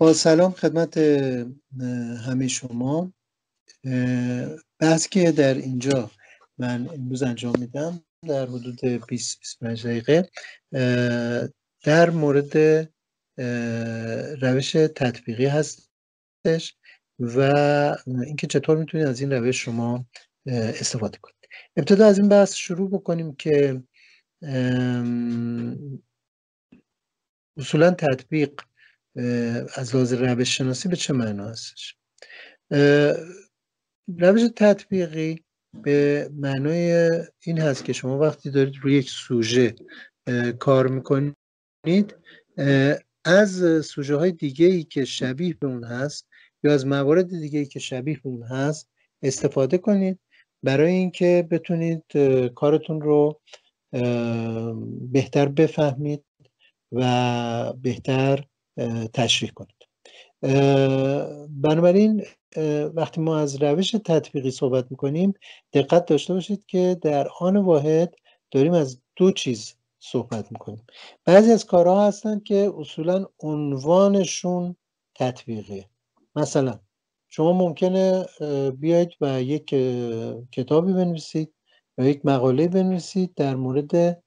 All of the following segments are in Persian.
با سلام خدمت همه شما. بحث که در اینجا من امروز انجام میدم در حدود 20-25 دقیقه در مورد روش تطبیقی هستش و اینکه چطور می‌تونید از این روش شما استفاده کنید. ابتدا از این بحث شروع بکنیم که اصولا تطبیق از لحاظ روش شناسی به چه معنا هستش؟ روش تطبیقی به معنای این هست که شما وقتی دارید روی یک سوژه کار می‌کنید از سوژه های دیگه ای که شبیه به اون هست یا از موارد دیگه ای که شبیه به اون هست استفاده کنید برای اینکه بتونید کارتون رو بهتر بفهمید و بهتر تشریح کنید. بنابراین وقتی ما از روش تطبیقی صحبت می‌کنیم دقت داشته باشید که در آن واحد داریم از دو چیز صحبت می‌کنیم. بعضی از کارها هستن که اصولا عنوانشون تطبیقیه. مثلا شما ممکنه بیاید و یک کتابی بنویسید یا یک مقاله بنویسید در مورد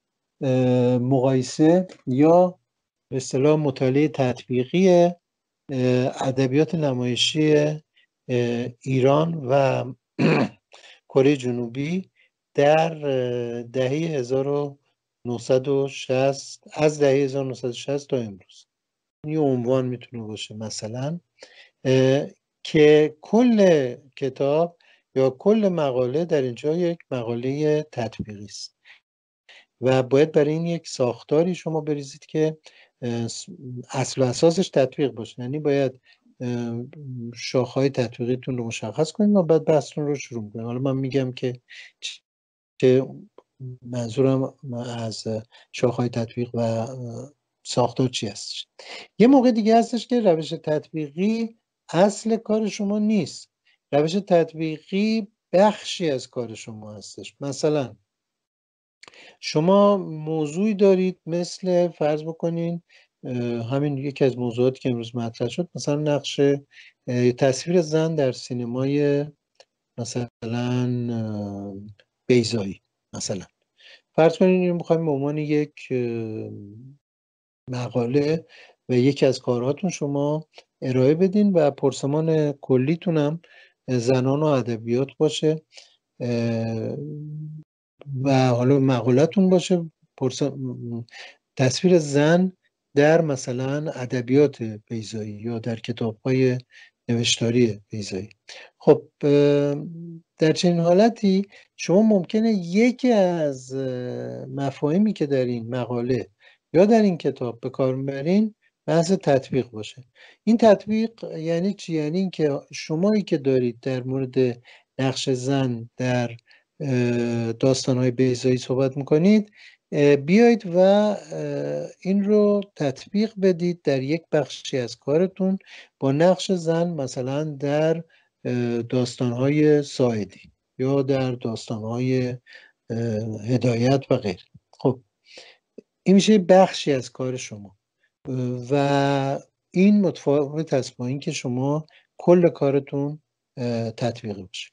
مقایسه یا به اصطلاح مطالعه تطبیقی ادبیات نمایشی ایران و کره جنوبی در دهه 1960 از دهه 1960 تا امروز. این عنوان می‌تونه باشه مثلا که کل کتاب یا کل مقاله در اینجا یک مقاله تطبیقی است. و باید برای این یک ساختاری شما بریزید که اصل و اساسش تطبیق باشه. یعنی باید شاخهای تطبیقیتون رو مشخص کنید و بعد بحثتون رو شروع کنید حالا من میگم که چه منظورم از شاخهای تطبیق و ساختار چی هستش. یه موقع دیگه هستش که روش تطبیقی اصل کار شما نیست. روش تطبیقی بخشی از کار شما هستش. مثلا شما موضوعی دارید مثل فرض بکنین همین یکی از موضوعاتی که امروز مطرح شد مثلا نقش تصویر زن در سینمای مثلا بیزایی مثلا. فرض کنید این می‌خوایم به عنوان یک مقاله و یکی از کارهاتون شما ارائه بدین و پرسمان کلیتون هم زنان و ادبیات باشه. و حالا مقالتون باشه تصویر زن در مثلا ادبیات بیزایی یا در کتاب های نوشتاری بیزایی خب در چنین حالتی شما ممکنه یکی از مفاهیمی که در این مقاله یا در این کتاب به کار می‌برین بحث تطبیق باشه. این تطبیق یعنی چی؟ یعنی اینکه شمایی که دارید در مورد نقش زن در داستانهای بیزایی صحبت می‌کنید. بیایید و این رو تطبیق بدید در یک بخشی از کارتون با نقش زن مثلا در داستانهای ساعدی یا در داستانهای هدایت و غیر. خب این میشه بخشی از کار شما. و این متفاوت است با اینکه شما کل کارتون تطبیقی باشه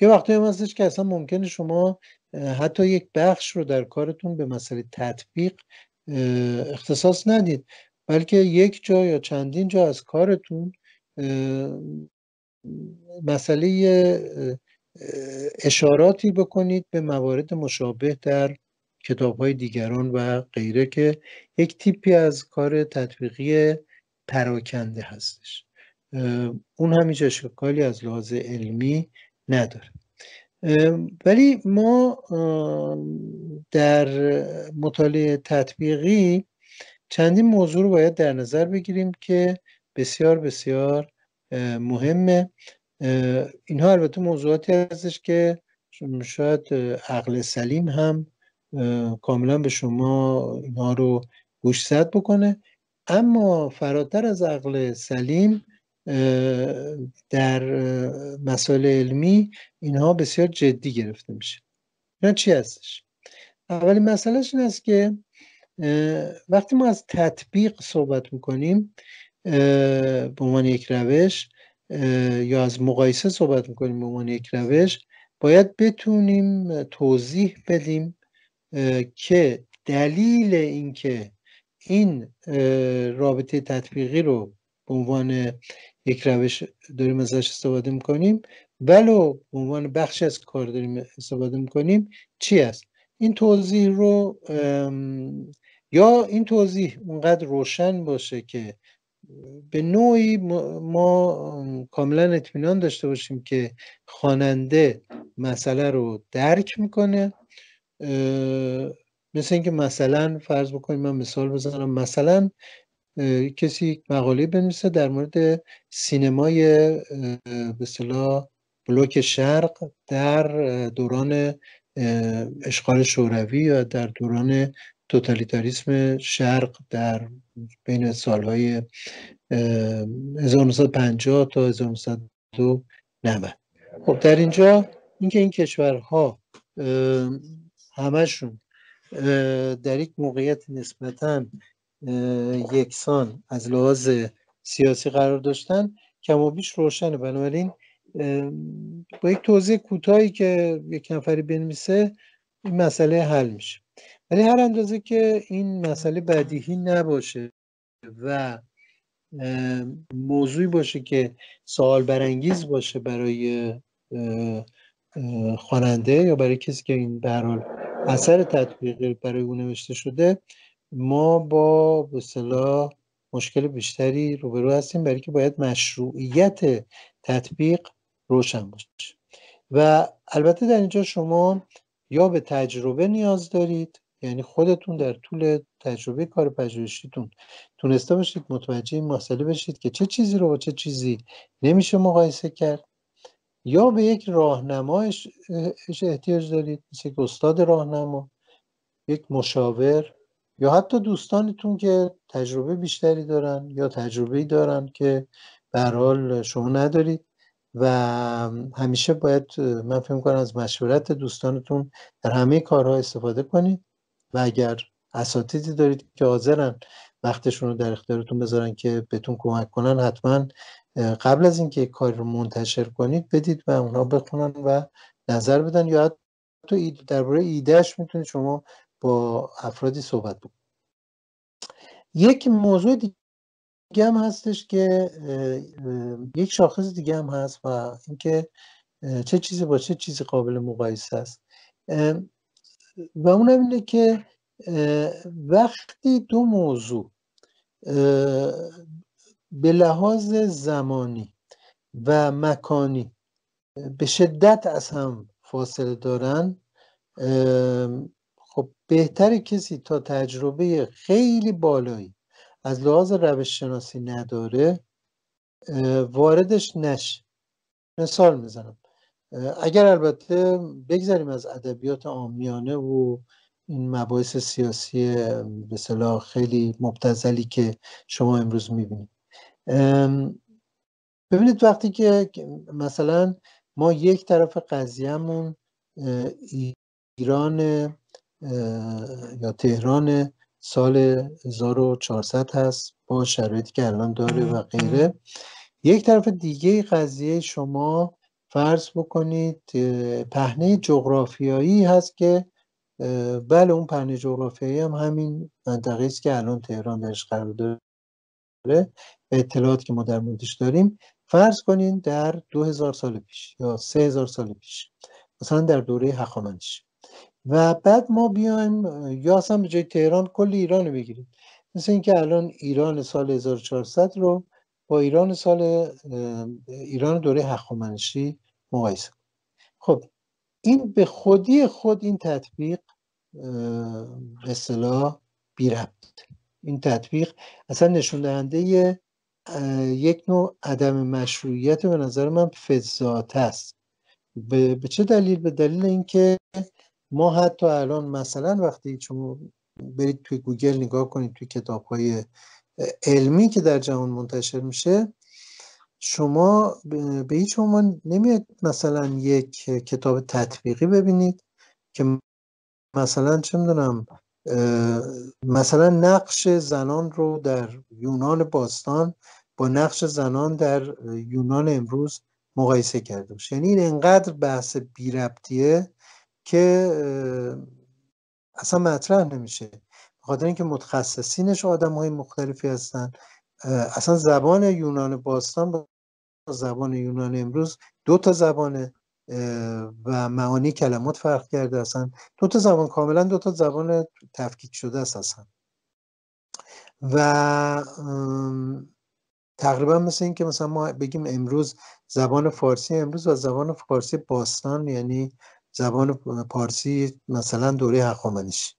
یه وقتی هم هستش که اصلا ممکنه شما حتی یک بخش رو در کارتون به مسئله تطبیق اختصاص ندید. بلکه یک جا یا چندین جا از کارتون مسئله اشاراتی بکنید به موارد مشابه در کتاب های دیگران و غیره که یک تیپی از کار تطبیقی پراکنده هستش. اون همیشه اشکالی از لحاظ علمی نداره. ولی ما در مطالعه تطبیقی چندین موضوع رو باید در نظر بگیریم که بسیار بسیار مهمه. اینها البته موضوعاتی هستش که شاید عقل سلیم هم کاملا به شما اینها رو گوشزد بکنه. اما فراتر از عقل سلیم در مسائل علمی اینها بسیار جدی گرفته میشه. اینا چی هستش؟ اولین مسئلهش این است که وقتی ما از تطبیق صحبت می‌کنیم به عنوان یک روش یا از مقایسه صحبت می‌کنیم به عنوان یک روش باید بتونیم توضیح بدیم که دلیل اینکه این رابطه تطبیقی رو به عنوان یک روش داریم ازش استفاده می‌کنیم. ولو به عنوان بخش از کار داریم استفاده می‌کنیم چی است؟ این توضیح رو یا این توضیح اونقدر روشن باشه که به نوعی ما کاملا اطمینان داشته باشیم که خواننده مسئله رو درک می‌کنه. مثل اینکه مثلا فرض بکنیم من مثال بزنم مثلا کسی مقاله بنویسه در مورد سینمای به صلاح بلوک شرق در دوران اشغال شوروی یا در دوران توتالیتاریسم شرق در بین سالهای 1950 تا 1990 خب در اینجا اینکه این کشورها همشون در یک موقعیت نسبتا یکسان از لحاظ سیاسی قرار داشتن کم و بیش روشنه. بنابراین با یک توضیح کوتاهی که یک نفری بنویسه این مسئله حل میشه. ولی هر اندازه که این مسئله بدیهی نباشه و موضوعی باشه که سوال برانگیز باشه برای خواننده یا برای کسی که این به اثر تطبیقی برای او نوشته شده ما با به مشکل بیشتری روبرو هستیم برای که باید مشروعیت تطبیق روشن باشه. و البته در اینجا شما یا به تجربه نیاز دارید یعنی خودتون در طول تجربه کار پژوهشیتون تونسته باشید متوجه این مسئله بشید که چه چیزی رو با چه چیزی نمیشه مقایسه کرد. یا به یک راهنمایش احتیاج دارید مثل یک استاد راهنما یک مشاور یا حتی دوستانتون که تجربه بیشتری دارن یا تجربه دارن که به حال شما ندارید و همیشه باید من فکر کنم از مشورت دوستانتون در همه کارها استفاده کنید و اگر اساتیدی دارید که حاضرن وقتشون رو در اختیارتون بذارن که بهتون کمک کنن حتما قبل از اینکه کار رو منتشر کنید بدید و اونا بخونن و نظر بدن یا حتی درباره ایدهش می‌تونید شما با افرادی صحبت بکنید یک موضوع دیگه هم هستش که یک شاخص دیگه هم هست و اینکه چه چیزی با چه چیزی قابل مقایسه است. و اون اینه که وقتی دو موضوع به لحاظ زمانی و مکانی به شدت از هم فاصله دارن بهتر کسی تا تجربه خیلی بالایی از لحاظ روش شناسی نداره واردش نشه. مثال می‌زنم. اگر البته بگذاریم از ادبیات آمیانه و این مباحث سیاسی به صلاح خیلی مبتزلی که شما امروز می‌بینید. ببینید وقتی که مثلا ما یک طرف قضیهمون ایران یا تهران سال 1400 هست با شرایطی که الان داره و غیره. یک طرف دیگه قضیه شما فرض بکنید پهنه جغرافیایی هست که بله اون پهنه جغرافیایی هم همین منطقه است که الان تهران درش قرار داره اطلاعات که ما در موردش داریم. فرض کنین در 2000 سال پیش یا 3000 سال پیش مثلا در دوره هخامنشی و بعد ما بیایم یا اصلا به جای تهران کل ایران رو بگیریم. مثل اینکه الان ایران سال 1400 رو با ایران سال ایران دوره هخامنشی مقایسه خب این به خودی خود این تطبیق به اصطلاح بی این تطبیق اصلا نشون دهنده یک نوع عدم مشروعیت به نظر من فضات است. به چه دلیل؟ به دلیل اینکه ما حتی الان مثلا وقتی شما برید توی گوگل نگاه کنید توی کتاب های علمی که در جهان منتشر میشه شما به هیچ عنوان نمیاد مثلا یک کتاب تطبیقی ببینید که مثلا چه می‌دونم مثلا نقش زنان رو در یونان باستان با نقش زنان در یونان امروز مقایسه کرده باشه. یعنی این انقدر بحث بی ربطیه که اصلا مطرح نمیشه. بخاطر اینکه متخصصینش آدم های مختلفی هستن. اصلا زبان یونان باستان با زبان یونان امروز دو تا زبانه و معانی کلمات فرق کرده اصلا. دو تا زبان کاملا دو تا زبان تفکیک شده است اصلا. و تقریبا مثل این که مثلا ما بگیم امروز زبان فارسی امروز و زبان فارسی باستان یعنی زبان پارسی مثلا دوره هخامنشی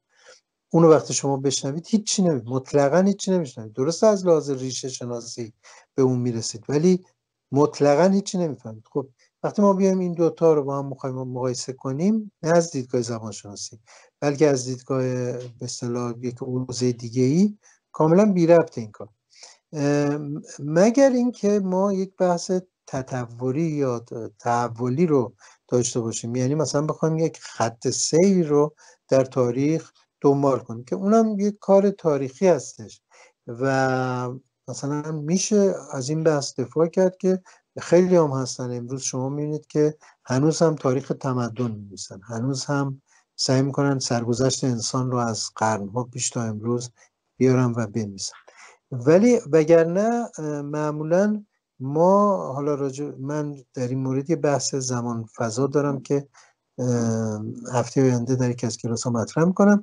اونو وقتی شما بشنوید هیچی نمی مطلقا هیچی نمیشنوید. درست از لحاظ ریشه شناسی به اون می‌رسید ولی مطلقا هیچی نمی‌فهمید. خب وقتی ما بیایم این دوتا رو با هم مخواهیم مقایسه کنیم نه از دیدگاه زبان شناسی بلکه از دیدگاه به اصطلاح یک حوزه دیگه ای کاملا بی ربط این کار. مگر اینکه ما یک بحث تطوری یا تحولی رو داشته باشیم. یعنی مثلا بخوایم یک خط سیر رو در تاریخ دنبال کنیم که اونم یک کار تاریخی هستش و مثلا میشه از این بحث دفاع کرد که خیلی هم هستن. امروز شما می‌بینید که هنوز هم تاریخ تمدن می‌نویسن. هنوز هم سعی می‌کنن سرگذشت انسان رو از قرنها پیش تا امروز بیارن و بنویسن. ولی وگرنه معمولا ما حالا راجع من در این مورد یه بحث زمان فضا دارم که هفته آینده در یکی از کلاس ها مطرح می‌کنم.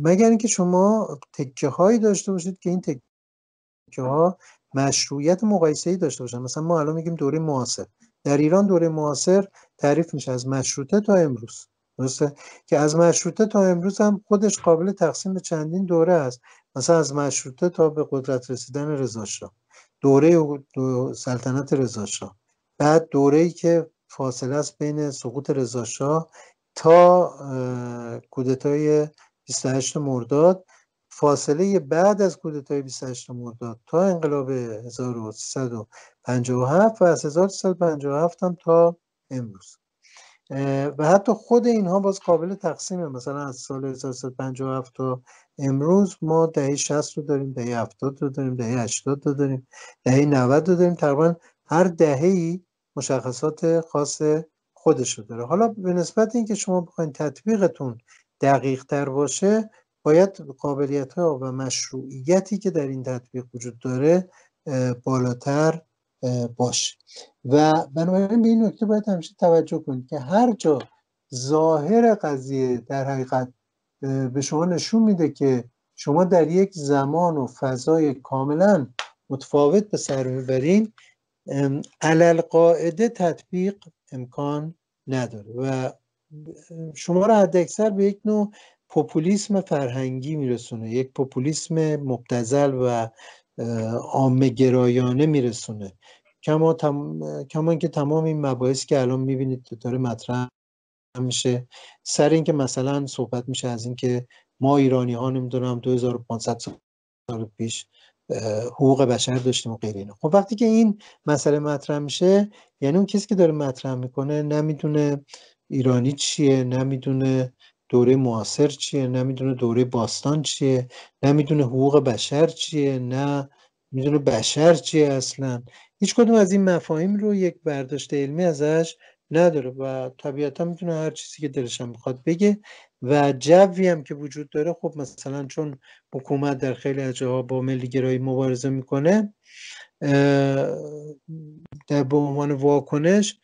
مگر اینکه شما تکه هایی داشته باشید که این تکه ها مشروعیت مقایسه ای داشته باشن. مثلا ما الان میگیم دوره معاصر. در ایران دوره معاصر تعریف میشه از مشروطه تا امروز. درسته؟ که از مشروطه تا امروز هم خودش قابل تقسیم به چندین دوره است. مثلا از مشروطه تا به قدرت رسیدن رضا دوره سلطنت رضا بعد دوره ای که فاصله است بین سقوط رضا تا کودتای 28 مرداد فاصله بعد از کودتای 28 مرداد تا انقلاب 1357 و از 1357 هم تا امروز. و حتی خود اینها باز قابل تقسیمه. مثلا از سال 1357 تا امروز ما دهه 60 رو داریم دهه 70 رو داریم دهه 80 رو داریم دهه 90 رو داریم. تقریبا هر دهه‌ای مشخصات خاص خودش رو داره. حالا به نسبت اینکه شما بخواید تطبیقتون دقیق تر باشه باید قابلیت ها و مشروعیتی که در این تطبیق وجود داره بالاتر باشه و بنابراین به این نکته باید همیشه توجه کنید که هر جا ظاهر قضیه در حقیقت به شما نشون میده که شما در یک زمان و فضای کاملا متفاوت به سر می‌برین علل قاعده تطبیق امکان نداره. و شما را حد اکثر به یک نوع پوپولیسم فرهنگی میرسونه یک پوپولیسم مبتزل و عامه گرایانه میرسونه. کما, تم... کما اینکه تمام این مباحث که الان می‌بینید داره مطرح میشه سر اینکه مثلا صحبت میشه از اینکه ما ایرانی ها نمی‌دونم 2500 سال پیش حقوق بشر داشتیم و غیر اینا. خب وقتی که این مسئله مطرح میشه یعنی اون کسی که داره مطرح می‌کنه نمی‌دونه ایرانی چیه نمی‌دونه دوره معاصر چیه؟ نمی‌دونه دوره باستان چیه؟ نمی‌دونه حقوق بشر چیه؟ نه می‌دونه بشر چیه اصلا؟ هیچ کدوم از این مفاهیم رو یک برداشت علمی ازش نداره و طبیعتا می‌تونه هر چیزی که دلش هم بخواد بگه و جوی هم که وجود داره خب مثلا چون حکومت در خیلی از جاها با ملی گرایی مبارزه می‌کنه در به عنوان واکنش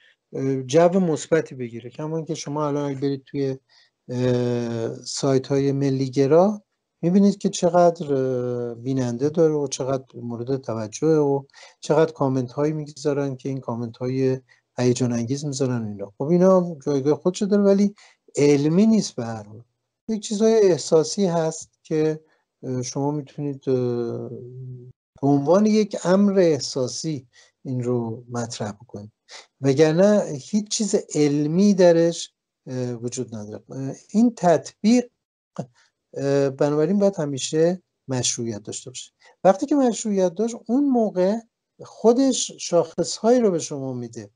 جو مثبتی بگیره. کما که شما الان برید توی سایت های ملیگرا می‌بینید که چقدر بیننده داره و چقدر مورد توجه و چقدر کامنت هایی می‌گذارن که این کامنت های هیجان انگیز می‌ذارن اینا. خب اینا جایگاه خودشو داره ولی علمی نیست به هر یک چیزهای احساسی هست که شما می‌تونید به عنوان یک امر احساسی این رو مطرح بکنید. وگرنه هیچ چیز علمی درش وجود نداره. این تطبیق بنابراین باید همیشه مشروعیت داشته باشه. وقتی که مشروعیت داشت اون موقع خودش شاخصهایی رو به شما میده.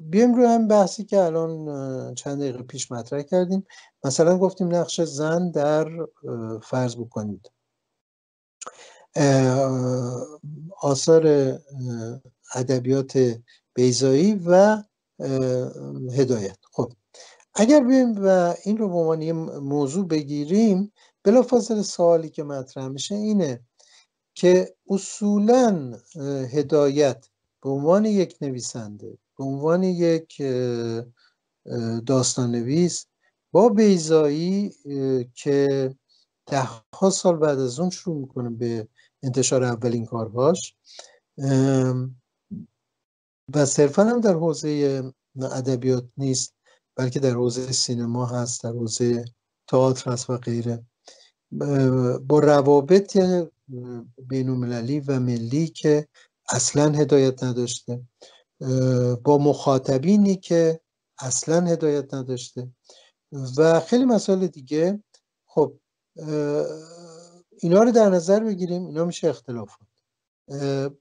بیایم روی هم بحثی که الان چند دقیقه پیش مطرح کردیم. مثلا گفتیم نقش زن در فرض بکنید. آثار ادبیات بیزایی و هدایت. خب اگر بیم و این رو به عنوان موضوع بگیریم بلافاصله سوالی که مطرح میشه اینه که اصولا هدایت به عنوان یک نویسنده به عنوان یک داستان نویس با بیزایی که ده ها سال بعد از اون شروع می‌کنه به انتشار اولین کارهاش و صرفا هم در حوزه ادبیات نیست بلکه در حوزه سینما هست در حوزه تئاتر هست و غیره. با روابط بین و ملی که اصلا هدایت نداشته با مخاطبینی که اصلا هدایت نداشته و خیلی مسائل دیگه. خب اینا رو در نظر بگیریم اینا میشه اختلافات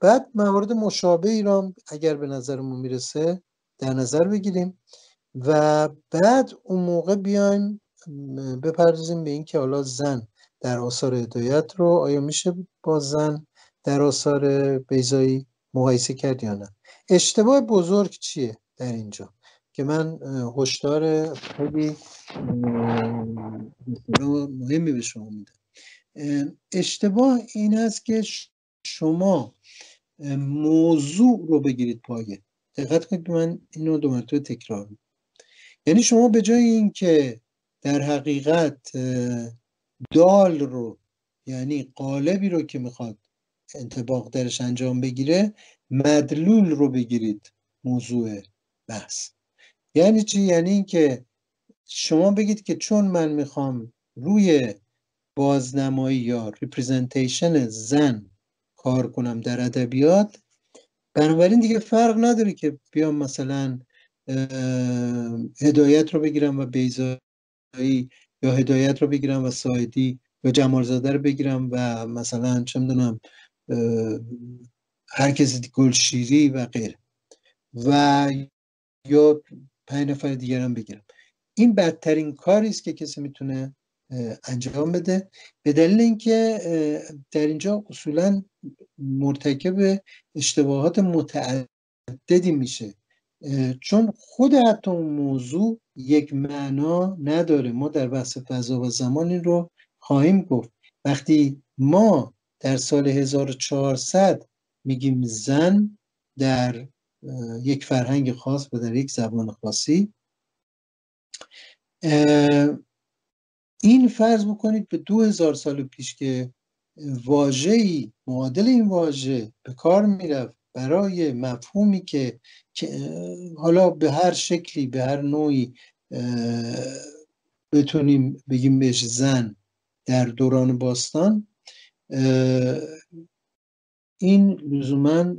بعد موارد مشابه ایران اگر به نظرمون می‌رسه در نظر بگیریم و بعد اون موقع بیایم بپردازیم به اینکه حالا زن در آثار هدایت رو آیا میشه با زن در آثار بیزایی مقایسه کرد یا نه؟ اشتباه بزرگ چیه در اینجا؟ که من هشدار خیلی مهمی به شما میدم. اشتباه این است که شما موضوع رو بگیرید پایه دقت کنید من اینو دو مرتبه تکرار یعنی شما به جای اینکه در حقیقت دال رو یعنی قالبی رو که می‌خواد انتباق درش انجام بگیره مدلول رو بگیرید موضوع بحث. یعنی چی؟ یعنی اینکه شما بگید که چون من می‌خوام روی بازنمایی یا representation زن کار کنم در ادبیات. بنابراین دیگه فرق نداره که بیام مثلا هدایت رو بگیرم و بیضایی یا هدایت رو بگیرم و ساعدی یا جمالزاده رو بگیرم و مثلا چه می‌دونم هر کسی گلشیری و غیره. و یا پنج نفر دیگر هم بگیرم. این بدترین کاری است که کسی می‌تونه انجام بده. به دلیل اینکه در اینجا اصولا مرتکب اشتباهات متعددی میشه. چون خود حتی اون موضوع یک معنا نداره. ما در بحث فضا و زمانی رو خواهیم گفت. وقتی ما در سال 1400 میگیم زن در یک فرهنگ خاص و در یک زبان خاصی این فرض بکنید به دو هزار سال پیش که واجهی معادل این واژه به کار می‌رفت برای مفهومی که, حالا به هر شکلی به هر نوعی بتونیم بگیم بهش زن در دوران باستان این لزوما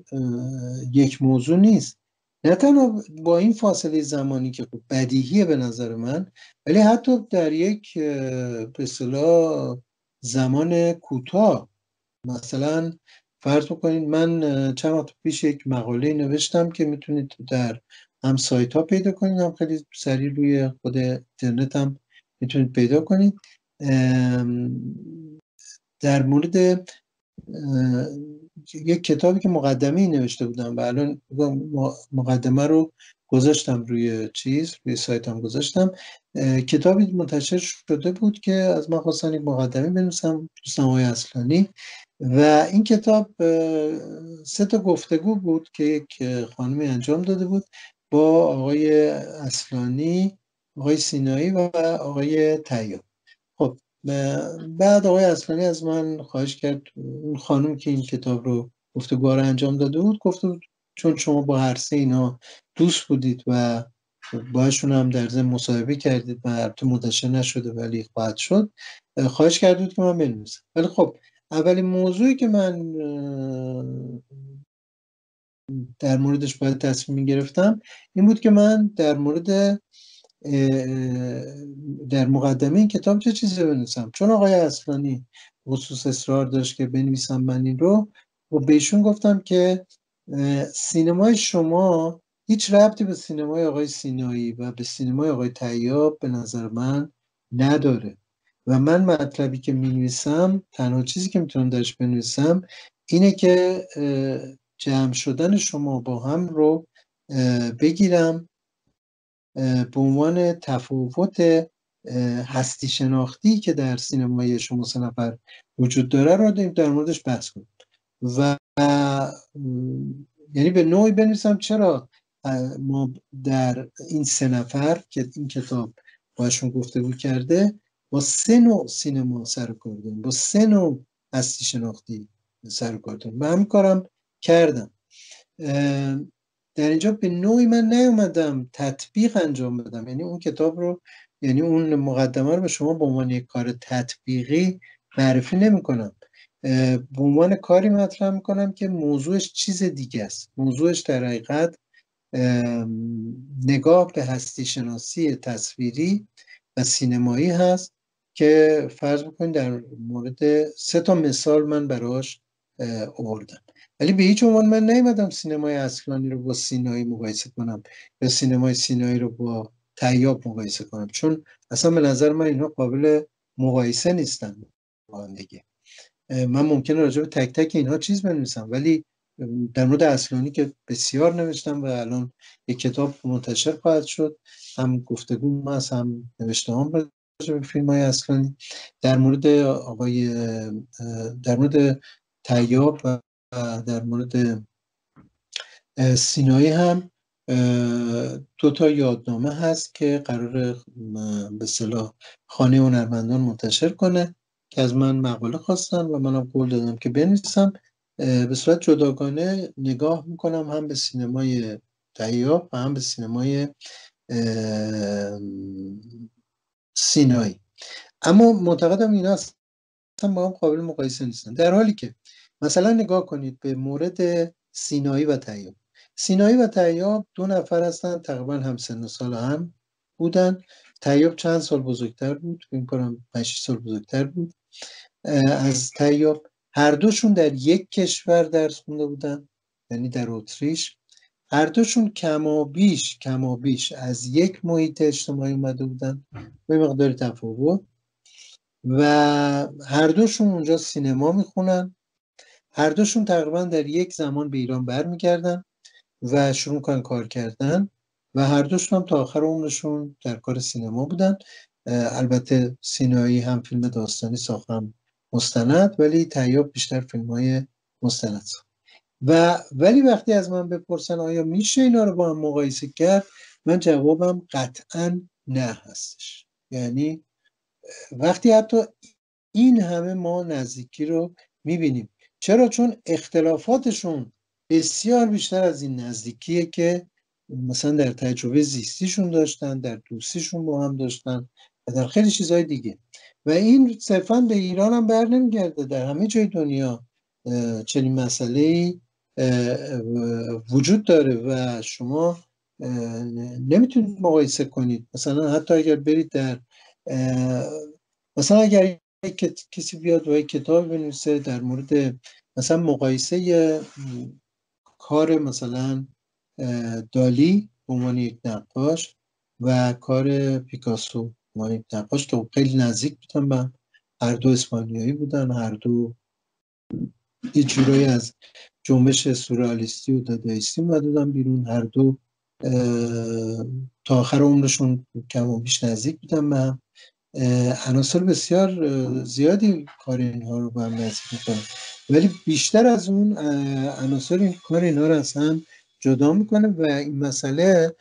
یک موضوع نیست. نه تنها با این فاصله زمانی که خب بدیهیه به نظر من ولی حتی در یک به زمان کوتاه. مثلا فرض بکنید من چند وقت پیش یک مقاله نوشتم که می‌تونید در هم سایت ها پیدا کنید هم خیلی سریع روی خود اینترنت هم می‌تونید پیدا کنید. در مورد یک کتابی که مقدمه نوشته بودم و الان مقدمه رو گذاشتم روی چیز روی سایت هم گذاشتم کتابی منتشر شده بود که از من خواستن یک مقدمه بنویسم دوستم های اصلانی و این کتاب سه تا گفتگو بود که یک خانمی انجام داده بود با آقای اصلانی آقای سینایی و آقای تیاب بعد آقای اصلانی از من خواهش کرد اون خانم که این کتاب رو گفتگو رو انجام داده بود گفته بود چون شما با هر سه اینا دوست بودید و باشون هم در ضمن مصاحبه کردید و تو منتشر نشده ولی خواهد شد خواهش کردید که من بنویسم. ولی خب اولین موضوعی که من در موردش باید تصمیم گرفتم این بود که من در مورد در مقدمه این کتاب چه چیزی بنویسم؟ چون آقای اصلانی خصوص اصرار داشت که بنویسم من این رو و بهشون گفتم که سینمای شما هیچ ربطی به سینمای آقای سینایی و به سینمای آقای تیاب به نظر من نداره. و من مطلبی که می نویسم تنها چیزی که می‌تونم درش بنویسم اینه که جمع شدن شما با هم رو بگیرم به عنوان تفاوت هستی شناختی که در سینمای شما سه نفر وجود داره رو در موردش بحث کنیم. و یعنی به نوعی بنویسم چرا ما در این سه نفر که این کتاب باشون گفتگو کرده با سه نوع سینما سر کار با سه نوع هستی شناختی سر کار داریم. و همین کارم کردم. در اینجا به نوعی من نیومدم تطبیق انجام بدم. یعنی اون کتاب رو یعنی اون مقدمه رو به شما به عنوان یک کار تطبیقی معرفی نمی کنم به عنوان کاری مطرح می‌کنم که موضوعش چیز دیگه است. موضوعش در حقیقت نگاه به هستی شناسی تصویری و سینمایی هست که فرض بکنید در مورد سه تا مثال من براش آوردم. ولی به هیچ عنوان من نیومدم سینمای اسکلانی رو با سینایی مقایسه کنم یا سینمای سینایی رو با تیاب مقایسه کنم. چون اصلا به نظر من اینها قابل مقایسه نیستن با هم دیگه. من ممکنه راجع به تک تک اینها چیز بنویسم ولی در مورد اصلانی که بسیار نوشتم و الان یک کتاب منتشر خواهد شد هم گفتگو هست هم نوشته هم راجع به فیلم های اصلانی. در مورد آقای در مورد تیاب و در مورد سینایی هم دو تا یادنامه هست که قرار به صلاح خانه هنرمندان منتشر کنه که از من مقاله خواستن و منم قول دادم که بنویسم. به صورت جداگانه نگاه می‌کنم هم به سینمای تهیاب و هم به سینمای سینایی. اما معتقدم این است با هم قابل مقایسه نیستن. در حالی که مثلا نگاه کنید به مورد سینایی و تهیاب سینایی و تیاب دو نفر هستن تقریبا هم سن و سال هم بودن. تیاب چند سال بزرگتر بود؟ این کنم 5 سال بزرگتر بود. از تیاب هر دوشون در یک کشور درس خونده بودن یعنی در اتریش. هر دوشون کما بیش کما بیش از یک محیط اجتماعی اومده بودن. به مقدار تفاوت. و هر دوشون اونجا سینما می‌خونن. هر دوشون تقریبا در یک زمان به ایران برمیگردن و شروع کن کار کردن و هر دوشون هم تا آخر عمرشون در کار سینما بودن. البته سینایی هم فیلم داستانی ساختن مستند ولی تیاب بیشتر فیلم های مستند و ولی وقتی از من بپرسن آیا میشه اینا رو با هم مقایسه کرد من جوابم قطعا نه هستش. یعنی وقتی حتی این همه ما نزدیکی رو می‌بینیم. چرا؟ چون اختلافاتشون بسیار بیشتر از این نزدیکیه که مثلا در تجربه زیستیشون داشتن در دوستیشون با هم داشتن و در خیلی چیزهای دیگه. و این صرفا به ایران هم بر نمیگرده. در همه جای دنیا چنین مسئله وجود داره و شما نمی‌تونید مقایسه کنید. مثلا حتی اگر برید در مثلا اگر کسی بیاد و کتاب بنویسه در مورد مثلا مقایسه کار مثلا دالی به عنوان یک نقاش و کار پیکاسو به عنوان نقاش که خیلی نزدیک بودن به هر دو اسپانیایی بودن هر دو یه جورایی از جنبش سورالیستی و دادایستی اومده بیرون. هر دو تا آخر عمرشون کم و بیش نزدیک بودن به عناصر بسیار زیادی کار اینها رو به هم نزدیک می‌کنن. ولی بیشتر از اون عناصر این کار اینا رو اصلا جدا می‌کنه و این مسئله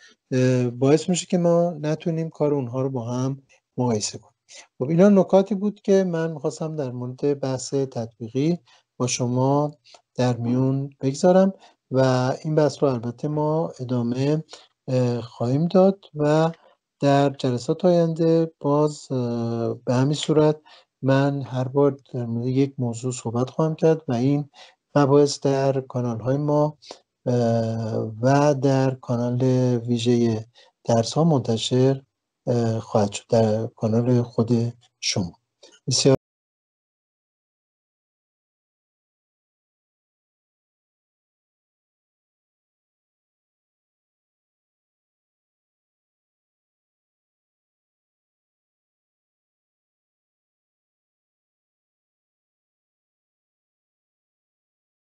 باعث میشه که ما نتونیم کار اونها رو با هم مقایسه کنیم. خب اینا نکاتی بود که من می‌خواستم در مورد بحث تطبیقی با شما در میون بگذارم و این بحث رو البته ما ادامه خواهیم داد و در جلسات آینده باز به همین صورت من هر بار در مورد یک موضوع صحبت خواهم کرد و این مباحث در کانال های ما و در کانال ویژه درس ها منتشر خواهد شد در کانال خود شما. بسیار